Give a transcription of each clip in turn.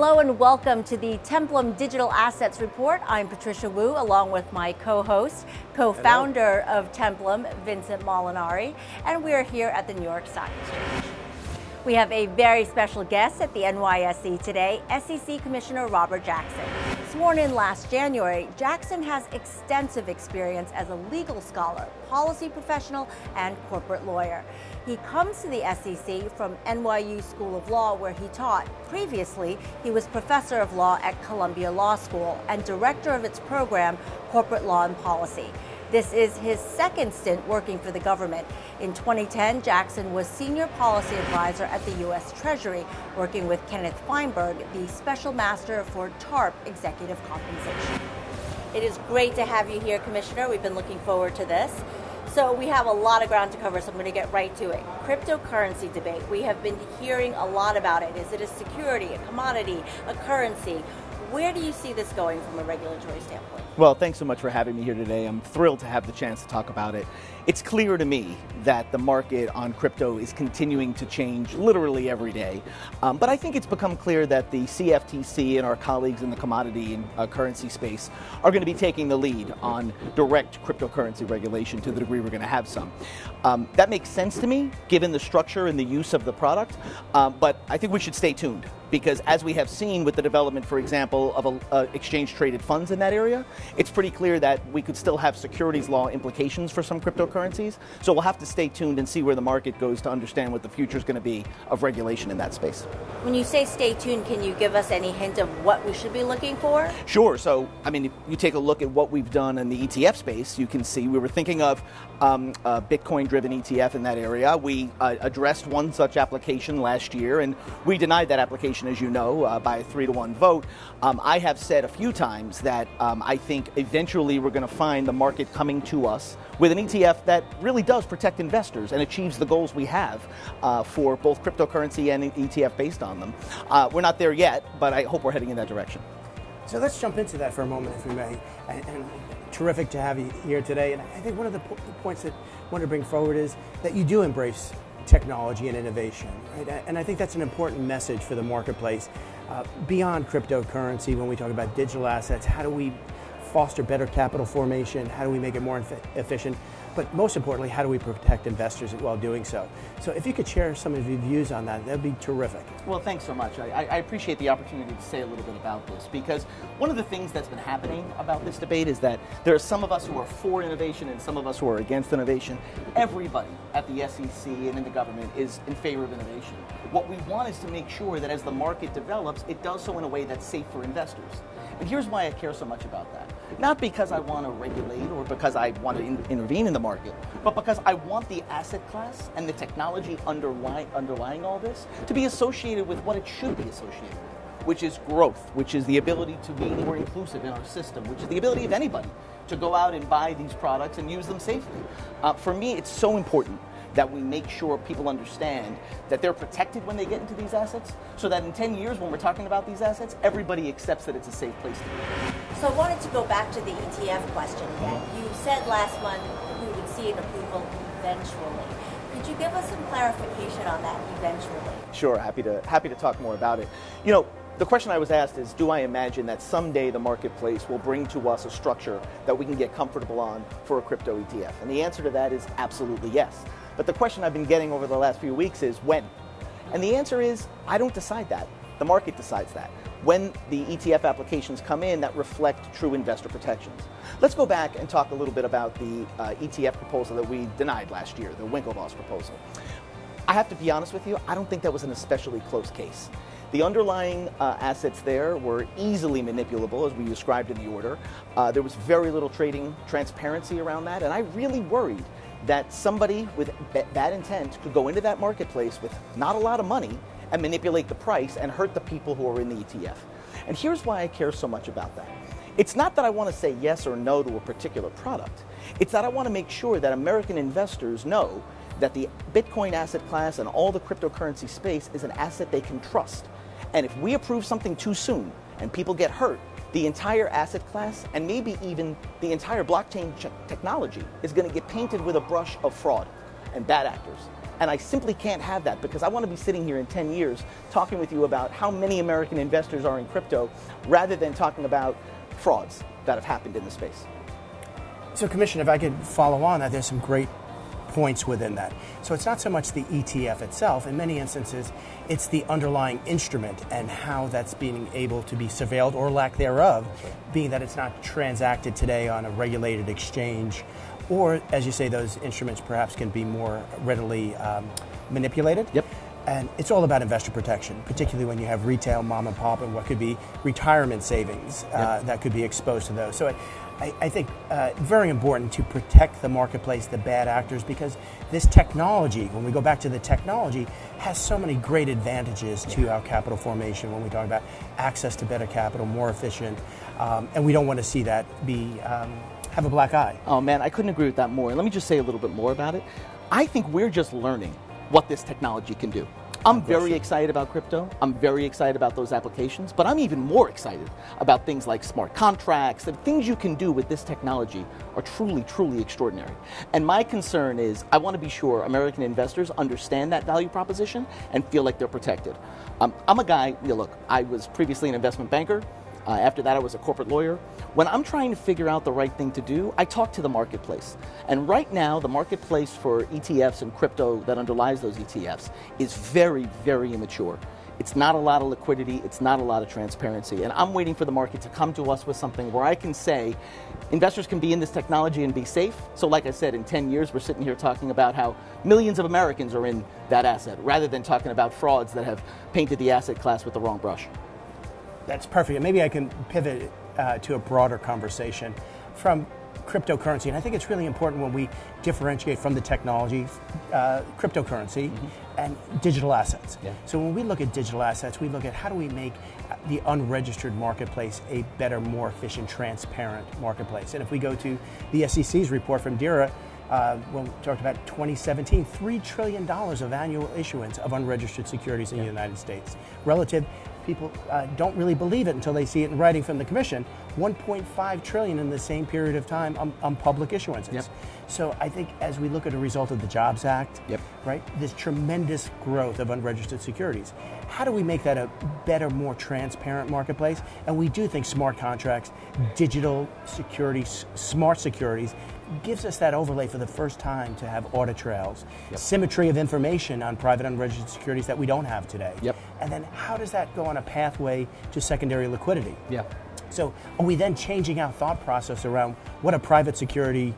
Hello and welcome to the Templum Digital Assets Report. I'm Patricia Wu along with my co-host, co-founder of Templum, Vincent Molinari, and we are here at the New York Stock Exchange. We have a very special guest at the NYSE today, SEC Commissioner Robert Jackson. Sworn in last January, Jackson has extensive experience as a legal scholar, policy professional, and corporate lawyer. He comes to the SEC from NYU School of Law, where he taught. Previously, he was professor of law at Columbia Law School and director of its program, Corporate Law and Policy. This is his second stint working for the government. In 2010, Jackson was senior policy advisor at the U.S. Treasury, working with Kenneth Feinberg, the special master for TARP executive compensation. It is great to have you here, Commissioner. We've been looking forward to this. So we have a lot of ground to cover, so I'm going to get right to it. Cryptocurrency debate. We have been hearing a lot about it. Is it a security, a commodity, a currency? Where do you see this going from a regulatory standpoint? Well, thanks so much for having me here today. I'm thrilled to have the chance to talk about it. It's clear to me that the market on crypto is continuing to change literally every day. Um, but I think it's become clear that the CFTC and our colleagues in the commodity and uh, currency space are going to be taking the lead on direct cryptocurrency regulation to the degree we're going to have some. Um, that makes sense to me, given the structure and the use of the product. Um, but I think we should stay tuned because as we have seen with the development, for example, of a, uh, exchange traded funds in that area, it's pretty clear that we could still have securities law implications for some cryptocurrencies. So we'll have to stay tuned and see where the market goes to understand what the future is going to be of regulation in that space. When you say stay tuned, can you give us any hint of what we should be looking for? Sure. So, I mean, if you take a look at what we've done in the ETF space, you can see we were thinking of um, a Bitcoin driven ETF in that area. We uh, addressed one such application last year and we denied that application as you know, uh, by a three to one vote. Um, I have said a few times that um, I think eventually we're going to find the market coming to us with an ETF that really does protect investors and achieves the goals we have uh, for both cryptocurrency and ETF based on them. Uh, we're not there yet, but I hope we're heading in that direction. So let's jump into that for a moment, if we may. And, and terrific to have you here today. And I think one of the points that I want to bring forward is that you do embrace technology and innovation. Right? And I think that's an important message for the marketplace. Uh, beyond cryptocurrency, when we talk about digital assets, how do we foster better capital formation? How do we make it more efficient? But most importantly, how do we protect investors while doing so? So if you could share some of your views on that, that'd be terrific. Well, thanks so much. I, I, appreciate the opportunity to say a little bit about this because one of the things that's been happening about this debate is that there are some of us who are for innovation and some of us who are against innovation. Everybody at the SEC and in the government is in favor of innovation. What we want is to make sure that as the market develops, it does so in a way that's safe for investors. And here's why I care so much about that. Not because I want to regulate or because I want to in- intervene in the market, but because I want the asset class and the technology underlying, underlying all this to be associated with what it should be associated with, which is growth, which is the ability to be more inclusive in our system, which is the ability of anybody to go out and buy these products and use them safely. Uh, for me, it's so important that we make sure people understand that they're protected when they get into these assets so that in 10 years when we're talking about these assets, everybody accepts that it's a safe place to be. So I wanted to go back to the ETF question again. You said last month we would see an approval eventually. Could you give us some clarification on that eventually? Sure, happy to happy to talk more about it. You know, the question I was asked is Do I imagine that someday the marketplace will bring to us a structure that we can get comfortable on for a crypto ETF? And the answer to that is absolutely yes. But the question I've been getting over the last few weeks is when? And the answer is I don't decide that. The market decides that. When the ETF applications come in that reflect true investor protections. Let's go back and talk a little bit about the uh, ETF proposal that we denied last year, the Winklevoss proposal. I have to be honest with you, I don't think that was an especially close case. The underlying uh, assets there were easily manipulable, as we described in the order. Uh, there was very little trading transparency around that, and I really worried that somebody with bad intent could go into that marketplace with not a lot of money and manipulate the price and hurt the people who are in the ETF. And here's why I care so much about that. It's not that I want to say yes or no to a particular product. It's that I want to make sure that American investors know that the Bitcoin asset class and all the cryptocurrency space is an asset they can trust. And if we approve something too soon and people get hurt, the entire asset class and maybe even the entire blockchain technology is going to get painted with a brush of fraud and bad actors. And I simply can't have that because I want to be sitting here in 10 years talking with you about how many American investors are in crypto rather than talking about frauds that have happened in the space. So, Commissioner, if I could follow on that, there's some great points within that. So it's not so much the ETF itself. In many instances, it's the underlying instrument and how that's being able to be surveilled or lack thereof, right. being that it's not transacted today on a regulated exchange. Or, as you say, those instruments perhaps can be more readily um, manipulated. Yep. And it's all about investor protection, particularly when you have retail, mom and pop, and what could be retirement savings uh, yep. that could be exposed to those. So I, I think uh, very important to protect the marketplace, the bad actors, because this technology, when we go back to the technology, has so many great advantages to yeah. our capital formation when we talk about access to better capital, more efficient, um, and we don't want to see that be um, have a black eye. Oh man, I couldn't agree with that more. Let me just say a little bit more about it. I think we're just learning what this technology can do. I'm very excited about crypto. I'm very excited about those applications, but I'm even more excited about things like smart contracts. The things you can do with this technology are truly, truly extraordinary. And my concern is I want to be sure American investors understand that value proposition and feel like they're protected. Um, I'm a guy, you know, look, I was previously an investment banker. Uh, after that, I was a corporate lawyer. When I'm trying to figure out the right thing to do, I talk to the marketplace. And right now, the marketplace for ETFs and crypto that underlies those ETFs is very, very immature. It's not a lot of liquidity, it's not a lot of transparency. And I'm waiting for the market to come to us with something where I can say investors can be in this technology and be safe. So, like I said, in 10 years, we're sitting here talking about how millions of Americans are in that asset rather than talking about frauds that have painted the asset class with the wrong brush. That's perfect. And maybe I can pivot uh, to a broader conversation from cryptocurrency. And I think it's really important when we differentiate from the technology, uh, cryptocurrency, mm-hmm. and digital assets. Yeah. So when we look at digital assets, we look at how do we make the unregistered marketplace a better, more efficient, transparent marketplace. And if we go to the SEC's report from DERA, uh, when we talked about 2017, $3 trillion of annual issuance of unregistered securities in yeah. the United States. Relative people uh, don't really believe it until they see it in writing from the commission 1.5 trillion in the same period of time on, on public issuances yep. So i think as we look at a result of the jobs act yep. right this tremendous growth of unregistered securities how do we make that a better more transparent marketplace and we do think smart contracts digital securities smart securities gives us that overlay for the first time to have audit trails, yep. symmetry of information on private unregistered securities that we don't have today. Yep. And then how does that go on a pathway to secondary liquidity? Yeah. So are we then changing our thought process around what a private security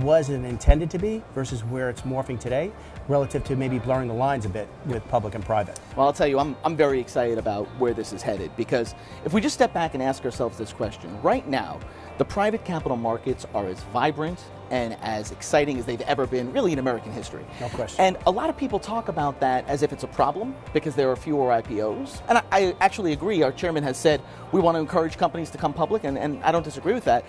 was and intended to be versus where it's morphing today relative to maybe blurring the lines a bit with public and private? Well, I'll tell you, I'm, I'm very excited about where this is headed because if we just step back and ask ourselves this question, right now, the private capital markets are as vibrant and as exciting as they've ever been, really, in American history. No question. And a lot of people talk about that as if it's a problem because there are fewer IPOs. And I, I actually agree. Our chairman has said we want to encourage companies to come public, and, and I don't disagree with that.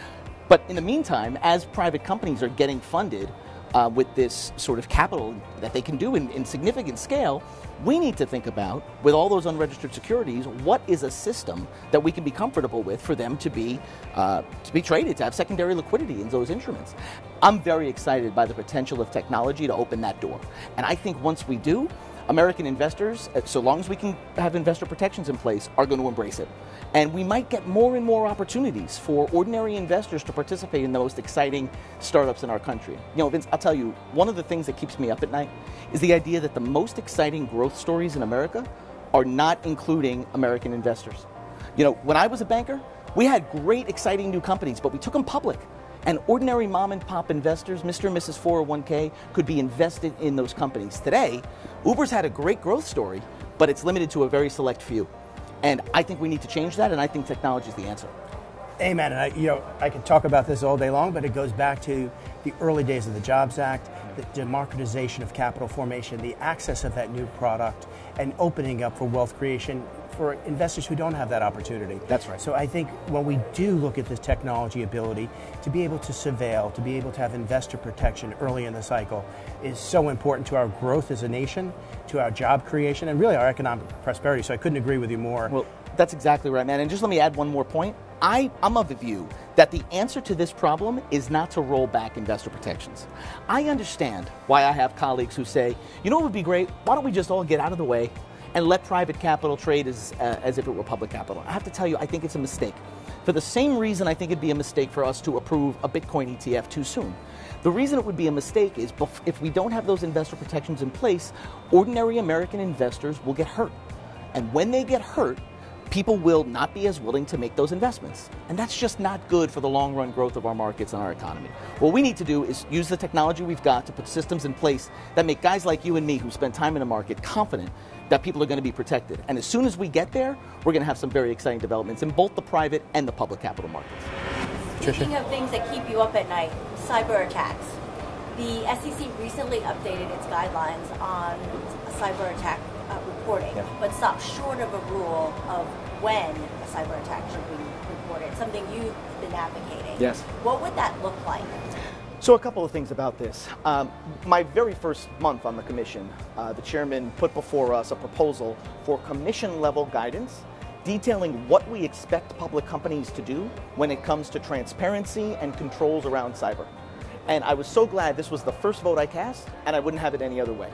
But in the meantime, as private companies are getting funded, uh, with this sort of capital that they can do in, in significant scale, we need to think about, with all those unregistered securities, what is a system that we can be comfortable with for them to be uh, to be traded, to have secondary liquidity in those instruments. I'm very excited by the potential of technology to open that door, and I think once we do, American investors, uh, so long as we can have investor protections in place, are going to embrace it. And we might get more and more opportunities for ordinary investors to participate in the most exciting startups in our country. You know, Vince, I'll tell you, one of the things that keeps me up at night is the idea that the most exciting growth stories in America are not including American investors. You know, when I was a banker, we had great, exciting new companies, but we took them public. And ordinary mom and pop investors, Mr. and Mrs. 401k, could be invested in those companies. Today, Uber's had a great growth story, but it's limited to a very select few. And I think we need to change that, and I think technology is the answer. Amen. And I, you know, I could talk about this all day long, but it goes back to the early days of the Jobs Act, the democratization of capital formation, the access of that new product, and opening up for wealth creation for investors who don't have that opportunity. That's right. So I think when we do look at this technology ability to be able to surveil, to be able to have investor protection early in the cycle is so important to our growth as a nation, to our job creation, and really our economic prosperity. So I couldn't agree with you more. Well, that's exactly right, man. And just let me add one more point. I, I'm of the view that the answer to this problem is not to roll back investor protections. I understand why I have colleagues who say, you know what would be great? Why don't we just all get out of the way and let private capital trade as, uh, as if it were public capital? I have to tell you, I think it's a mistake. For the same reason I think it'd be a mistake for us to approve a Bitcoin ETF too soon. The reason it would be a mistake is if we don't have those investor protections in place, ordinary American investors will get hurt. And when they get hurt, people will not be as willing to make those investments. And that's just not good for the long run growth of our markets and our economy. What we need to do is use the technology we've got to put systems in place that make guys like you and me who spend time in the market confident that people are going to be protected. And as soon as we get there, we're going to have some very exciting developments in both the private and the public capital markets. Speaking of things that keep you up at night, cyber attacks. The SEC recently updated its guidelines on cyber attack uh, reporting, yeah. but stopped short of a rule of when a cyber attack should be reported, something you've been advocating. Yes. What would that look like? So, a couple of things about this. Um, my very first month on the commission, uh, the chairman put before us a proposal for commission level guidance detailing what we expect public companies to do when it comes to transparency and controls around cyber. And I was so glad this was the first vote I cast, and I wouldn't have it any other way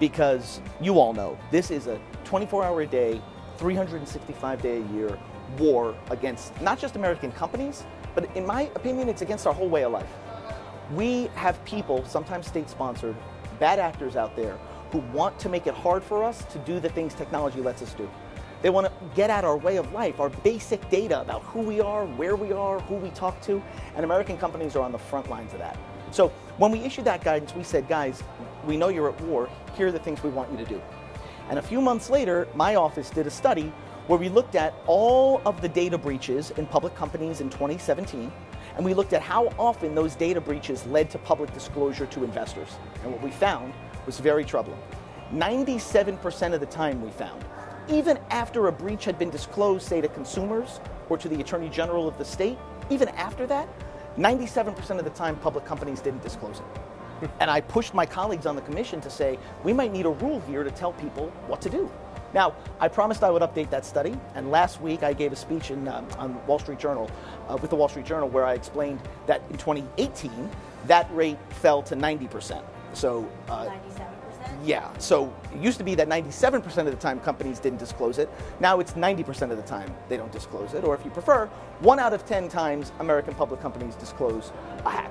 because you all know this is a 24 hour a day, 365 day a year war against not just American companies, but in my opinion, it's against our whole way of life. We have people, sometimes state sponsored, bad actors out there who want to make it hard for us to do the things technology lets us do. They want to get at our way of life, our basic data about who we are, where we are, who we talk to, and American companies are on the front lines of that. So when we issued that guidance, we said, guys, we know you're at war. Here are the things we want you to do. And a few months later, my office did a study where we looked at all of the data breaches in public companies in 2017, and we looked at how often those data breaches led to public disclosure to investors. And what we found was very troubling. 97% of the time we found, even after a breach had been disclosed, say to consumers or to the Attorney General of the state, even after that, 97% of the time, public companies didn't disclose it. and I pushed my colleagues on the commission to say, we might need a rule here to tell people what to do. Now, I promised I would update that study, and last week I gave a speech in, um, on Wall Street Journal, uh, with the Wall Street Journal, where I explained that in 2018, that rate fell to 90%. So, uh, 97%? Yeah. So it used to be that 97% of the time companies didn't disclose it. Now it's 90% of the time they don't disclose it. Or if you prefer, one out of 10 times American public companies disclose a hack.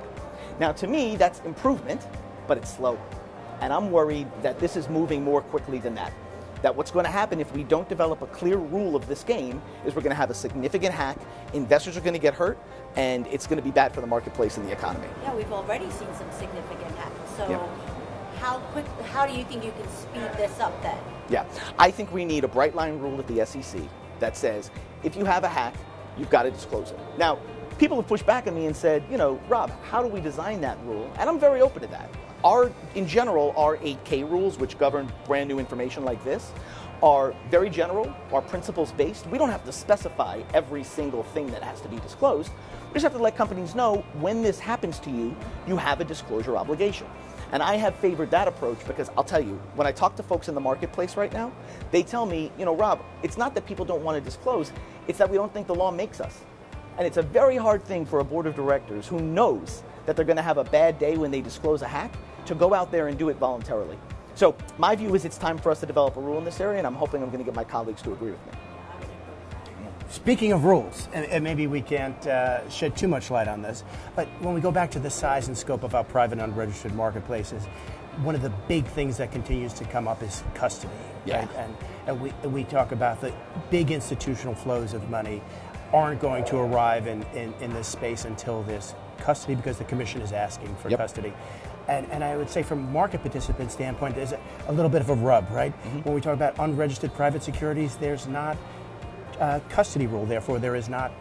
Now to me, that's improvement, but it's slow. And I'm worried that this is moving more quickly than that. That what's going to happen if we don't develop a clear rule of this game is we're going to have a significant hack, investors are going to get hurt, and it's going to be bad for the marketplace and the economy. Yeah, we've already seen some significant hacks. So how quick, how do you think you can speed this up then? Yeah, I think we need a bright line rule at the SEC that says if you have a hack, you've got to disclose it. Now, people have pushed back on me and said, you know, Rob, how do we design that rule? And I'm very open to that. Our, in general, our 8K rules, which govern brand new information like this, are very general, are principles based. We don't have to specify every single thing that has to be disclosed. We just have to let companies know when this happens to you, you have a disclosure obligation. And I have favored that approach because I'll tell you, when I talk to folks in the marketplace right now, they tell me, you know, Rob, it's not that people don't want to disclose, it's that we don't think the law makes us. And it's a very hard thing for a board of directors who knows that they're going to have a bad day when they disclose a hack to go out there and do it voluntarily. So my view is it's time for us to develop a rule in this area, and I'm hoping I'm going to get my colleagues to agree with me. Speaking of rules, and, and maybe we can't uh, shed too much light on this, but when we go back to the size and scope of our private unregistered marketplaces, one of the big things that continues to come up is custody. Yeah. Right? And, and we, we talk about the big institutional flows of money aren't going to arrive in, in, in this space until this custody because the commission is asking for yep. custody. And, and, I would say from market participant standpoint, there's a, a little bit of a rub, right? Mm-hmm. When we talk about unregistered private securities, there's not uh, custody rule, therefore there is not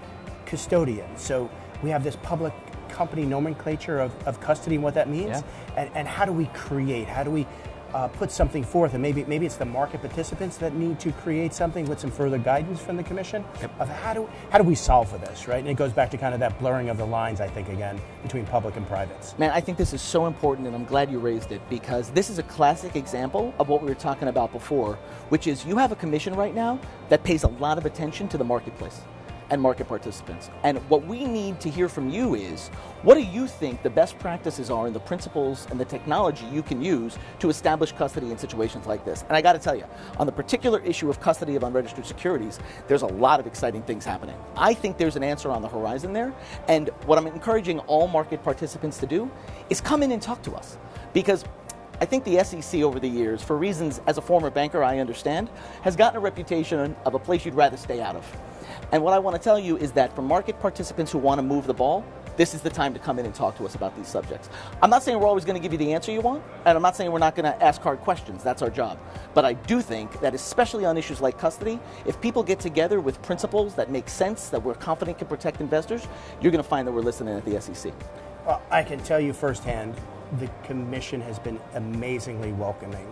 custodian. So we have this public company nomenclature of, of custody and what that means. Yeah. And, and how do we create, how do we uh, put something forth, and maybe maybe it's the market participants that need to create something with some further guidance from the commission yep. of how do how do we solve for this, right? And it goes back to kind of that blurring of the lines, I think, again between public and privates. Man, I think this is so important, and I'm glad you raised it because this is a classic example of what we were talking about before, which is you have a commission right now that pays a lot of attention to the marketplace. And market participants. And what we need to hear from you is what do you think the best practices are and the principles and the technology you can use to establish custody in situations like this? And I got to tell you, on the particular issue of custody of unregistered securities, there's a lot of exciting things happening. I think there's an answer on the horizon there. And what I'm encouraging all market participants to do is come in and talk to us. Because I think the SEC over the years, for reasons as a former banker I understand, has gotten a reputation of a place you'd rather stay out of. And what I want to tell you is that for market participants who want to move the ball, this is the time to come in and talk to us about these subjects. I'm not saying we're always going to give you the answer you want, and I'm not saying we're not going to ask hard questions. That's our job. But I do think that, especially on issues like custody, if people get together with principles that make sense, that we're confident can protect investors, you're going to find that we're listening at the SEC. Well, I can tell you firsthand, the commission has been amazingly welcoming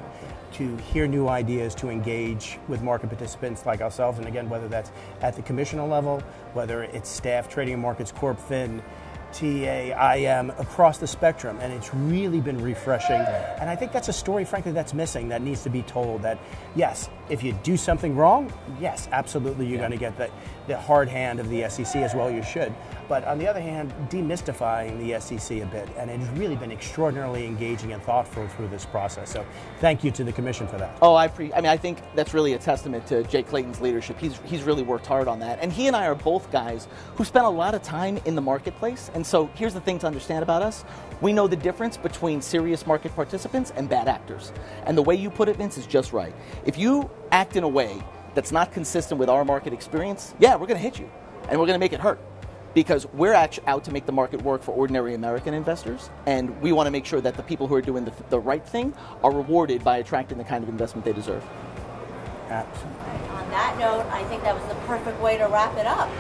to hear new ideas, to engage with market participants like ourselves, and again, whether that's at the commissioner level, whether it's staff, trading markets, corp fin, TAIM across the spectrum, and it's really been refreshing. And I think that's a story, frankly, that's missing that needs to be told. That yes, if you do something wrong, yes, absolutely, you're yeah. going to get the, the hard hand of the SEC as well. You should. But on the other hand, demystifying the SEC a bit, and it's really been extraordinarily engaging and thoughtful through this process. So, thank you to the commission for that. Oh, I pre- I mean, I think that's really a testament to Jay Clayton's leadership. He's he's really worked hard on that, and he and I are both guys who spent a lot of time in the marketplace. And so, here's the thing to understand about us: we know the difference between serious market participants and bad actors. And the way you put it, Vince, is just right. If you act in a way that's not consistent with our market experience, yeah, we're going to hit you, and we're going to make it hurt because we're actually out to make the market work for ordinary American investors, and we want to make sure that the people who are doing the, the right thing are rewarded by attracting the kind of investment they deserve. Absolutely. On that note, I think that was the perfect way to wrap it up.